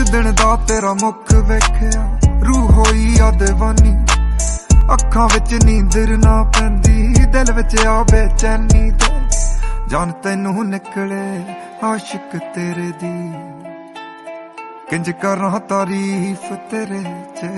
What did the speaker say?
ਜਿੱਦਣ ਦਾ ਤੇਰਾ ਮੁਖ ਵੇਖਿਆ, ਰੂਹ ਹੋਈ ਆ دیਵਾਨੀ ਅੱਖਾਂ ਵਿੱਚ ਨੀਂਦਰ ਨਾ ਪੈਂਦੀ, ਦਿਲ ਵਿੱਚ ਆ ਬੇਚੈਨੀ ਤੇ। ਜਾਨ ਤੈਨੂੰ ਨਿਕਲੇ, ਆਸ਼ਿਕ ਤੇਰੇ ਦੀ। ਕਿੰਜ ਕਰਾਂ ਤਾਰੀਫ ਤੇਰੇ ਚ?